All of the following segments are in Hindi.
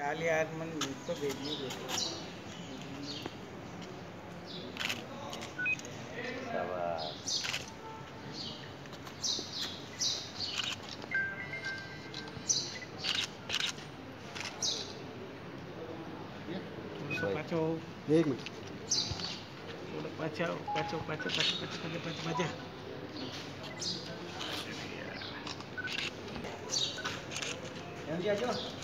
चाली आदमी तो भेजनी पड़ेगी शाबाश પાછો એક મિનિટ થોડો પાછા પાછો પાછો પાછો પાછો પાછો પાછો પાછા જલ્દી આવજો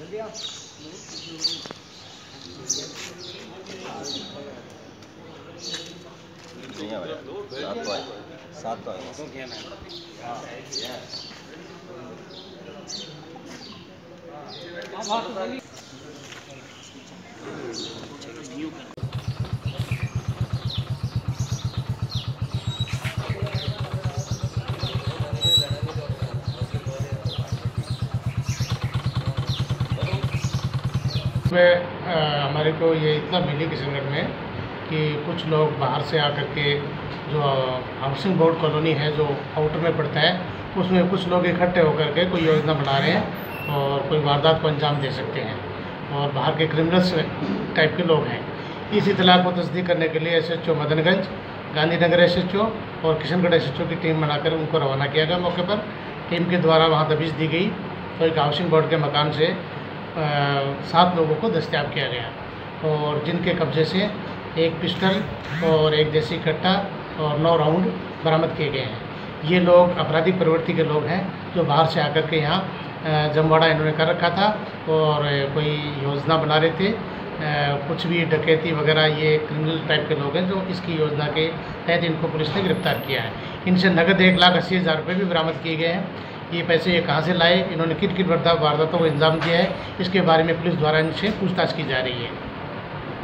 Đúng không? Đúng tuổi. Sát tuổi. आया में अ, हमारे को ये इतना मिली किशनगढ़ में कि कुछ लोग बाहर से आकर के जो हाउसिंग बोर्ड कॉलोनी है जो आउटर में पड़ता है उसमें कुछ लोग इकट्ठे होकर के कोई योजना बना रहे हैं और कोई वारदात को अंजाम दे सकते हैं। और बाहर के क्रिमिनल्स टाइप के लोग हैं। इस इतला को तस्दीक करने के लिए S H O Madanganj Gandhinagar S H O और किशनगढ़ एस एच ओ की टीम बनाकर उनको रवाना किया गया मौके पर। टीम के द्वारा वहाँ दबिश दी गई। तो एक हाउसिंग बोर्ड के मकान से सात लोगों को दस्तियाब किया गया और जिनके कब्जे से एक पिस्टल और एक देसी कट्टा और नौ राउंड बरामद किए गए हैं। ये लोग आपराधिक प्रवृत्ति के लोग हैं जो बाहर से आकर के यहाँ जमवाड़ा इन्होंने कर रखा था और कोई योजना बना रहे थे। कुछ भी डकैती वगैरह ये क्रिमिनल टाइप के लोग हैं जो इसकी योजना के तहत इनको पुलिस ने गिरफ़्तार किया है। इनसे नगद एक लाख अस्सी हज़ार रुपये भी बरामद किए गए हैं। ये पैसे ये कहाँ से लाए, इन्होंने किट किट वारदातों को इंजाम दिया है, इसके बारे में पुलिस द्वारा इनसे पूछताछ की जा रही है।